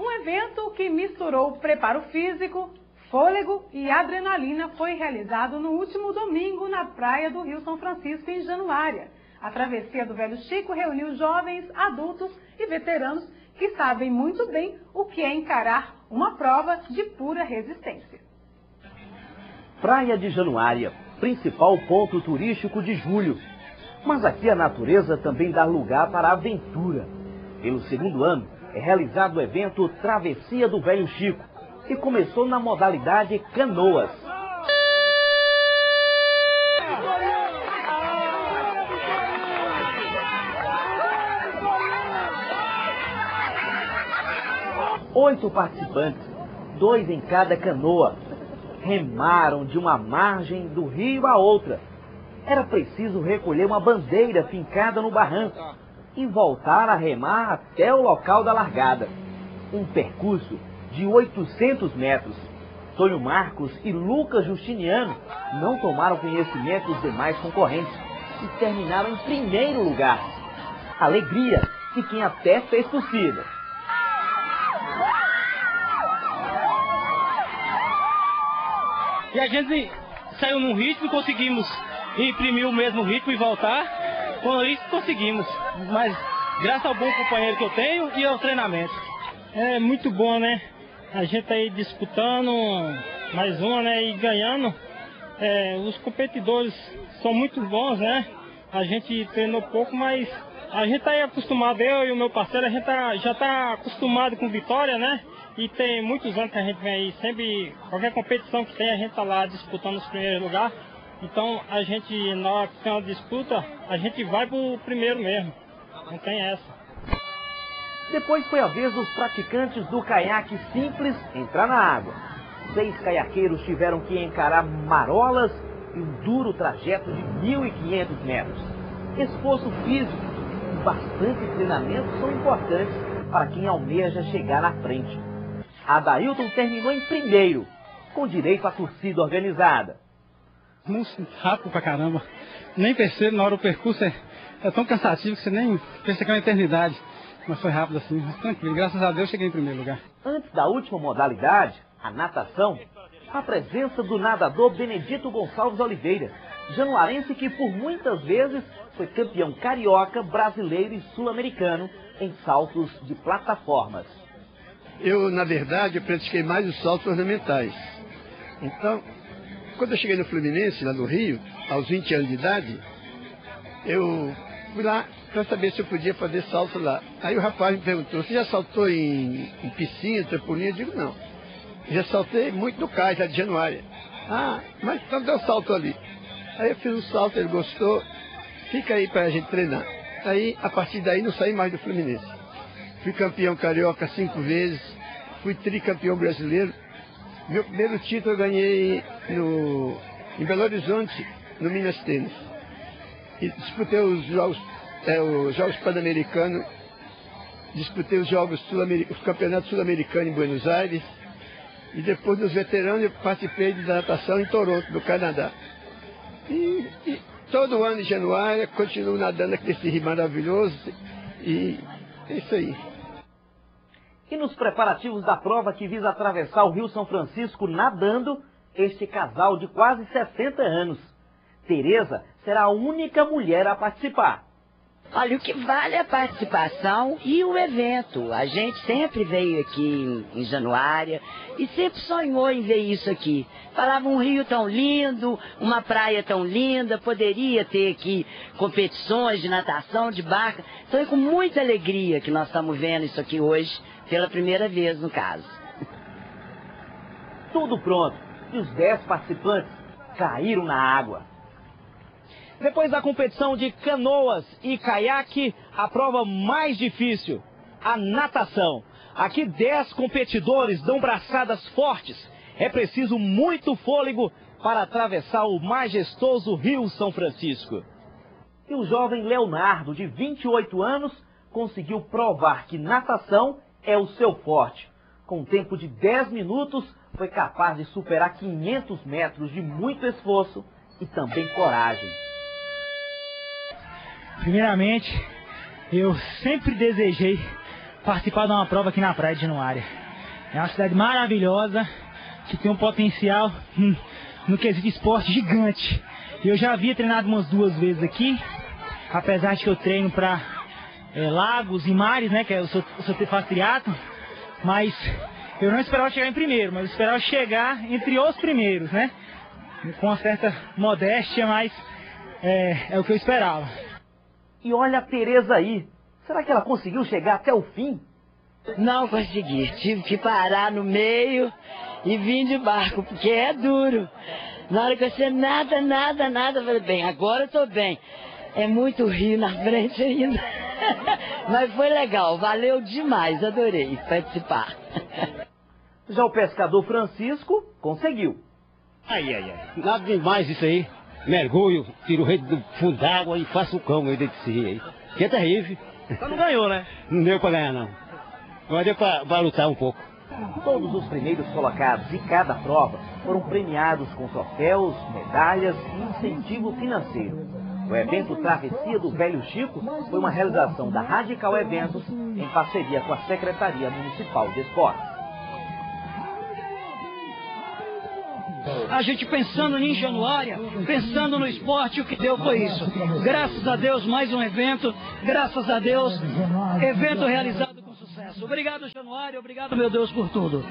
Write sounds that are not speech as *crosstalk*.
Um evento que misturou preparo físico, fôlego e adrenalina foi realizado no último domingo na praia do Rio São Francisco, em Januária. A travessia do Velho Chico reuniu jovens, adultos e veteranos que sabem muito bem o que é encarar uma prova de pura resistência. Praia de Januária, principal ponto turístico de julho. Mas aqui a natureza também dá lugar para a aventura. Pelo segundo ano, é realizado o evento Travessia do Velho Chico, que começou na modalidade canoas. Oito participantes, dois em cada canoa, remaram de uma margem do rio à outra. Era preciso recolher uma bandeira fincada no barranco e voltar a remar até o local da largada. Um percurso de 800 metros. Tonho Marcos e Lucas Justiniano não tomaram conhecimento dos demais concorrentes e terminaram em primeiro lugar. Alegria de quem até fez possível. E a gente saiu num ritmo conseguimos imprimir o mesmo ritmo e voltar. Com isso conseguimos. Mas graças ao bom companheiro que eu tenho e ao treinamento. É muito bom, né? A gente tá aí disputando mais uma, né? E ganhando. É, os competidores são muito bons, né? A gente treinou pouco, mas a gente tá aí acostumado, eu e o meu parceiro, a gente tá, já tá acostumado com vitória, né? E tem muitos anos que a gente vem aí, sempre, qualquer competição que tem, a gente tá lá disputando os primeiros lugares. Então a gente, na hora que tem uma disputa, a gente vai pro primeiro mesmo. Não tem essa. Depois foi a vez dos praticantes do caiaque simples entrar na água. Seis caiaqueiros tiveram que encarar marolas e um duro trajeto de 1.500 metros. Esforço físico e bastante treinamento são importantes para quem almeja chegar na frente. Adailton terminou em primeiro, com direito à torcida organizada. Muito rápido pra caramba. Nem percebo na hora o percurso é, é tão cansativo que você nem pensa que é uma eternidade. Mas foi rápido assim, mas tranquilo. Graças a Deus cheguei em primeiro lugar. Antes da última modalidade, a natação, a presença do nadador Benedito Gonçalves Oliveira, januarense que por muitas vezes foi campeão carioca, brasileiro e sul-americano em saltos de plataformas. Eu, na verdade, pratiquei mais os saltos ornamentais. Então, quando eu cheguei no Fluminense, lá no Rio, aos 20 anos de idade, eu fui lá para saber se eu podia fazer salto lá. Aí o rapaz me perguntou, você já saltou em, em piscina, trampolim? Eu digo, não. Já saltei muito no cais, lá de Januária. Ah, mas então deu salto ali. Aí eu fiz um salto, ele gostou, fica aí para a gente treinar. Aí, a partir daí, não saí mais do Fluminense. Fui campeão carioca cinco vezes, fui tricampeão brasileiro. Meu primeiro título eu ganhei no, em Belo Horizonte, no Minas Tênis. E disputei os Jogos, é, os jogos Pan-Americanos, disputei os Jogos Sul-Americanos, os Campeonatos Sul-Americanos em Buenos Aires. E depois dos veteranos eu participei da natação em Toronto, no Canadá. E, e todo ano em Januário continuo nadando aqui nesse rio maravilhoso. E é isso aí. E nos preparativos da prova que visa atravessar o Rio São Francisco nadando, este casal de quase 60 anos. Tereza será a única mulher a participar. Olha, o que vale a participação e o evento. A gente sempre veio aqui em, em Januária e sempre sonhou em ver isso aqui. Falava um rio tão lindo, uma praia tão linda, poderia ter aqui competições de natação, de barca. Então é com muita alegria que nós estamos vendo isso aqui hoje, pela primeira vez no caso. Tudo pronto e os 10 participantes caíram na água. Depois da competição de canoas e caiaque, a prova mais difícil, a natação. Aqui 10 competidores dão braçadas fortes. É preciso muito fôlego para atravessar o majestoso Rio São Francisco. E o jovem Leonardo, de 28 anos, conseguiu provar que natação é o seu forte. Com um tempo de 10 minutos, foi capaz de superar 500 metros de muito esforço e também coragem. Primeiramente, eu sempre desejei participar de uma prova aqui na Praia de Januária. É uma cidade maravilhosa, que tem um potencial hum, no quesito esporte gigante. Eu já havia treinado umas duas vezes aqui, apesar de que eu treino para é, lagos e mares, né? Que eu sou, eu sou faço triatlo, mas eu não esperava chegar em primeiro, mas eu esperava chegar entre os primeiros, né? Com uma certa modéstia, mas é, é o que eu esperava. E olha a Tereza aí. Será que ela conseguiu chegar até o fim? Não consegui. Tive que parar no meio e vim de barco, porque é duro. Na hora que eu sei nada, nada, nada, falei, bem, agora eu tô bem. É muito rio na frente ainda. *laughs* Mas foi legal, valeu demais, adorei participar. Já o pescador Francisco conseguiu. Ai, ai, ai. Nada demais isso aí. Mergulho, tiro o rei do fundo d'água e faço o cão aí dentro desse rio aí. Que é terrível. Só não ganhou, né? Não deu pra ganhar, não. Mas deu pra, pra lutar um pouco. Todos os primeiros colocados de cada prova foram premiados com troféus, medalhas e incentivo financeiro. O evento Travessia do Velho Chico foi uma realização da Radical Eventos em parceria com a Secretaria Municipal de Esportes. A gente pensando em Januária, pensando no esporte, o que deu foi isso. Graças a Deus, mais um evento. Graças a Deus, evento realizado com sucesso. Obrigado, Januária. Obrigado, meu Deus, por tudo.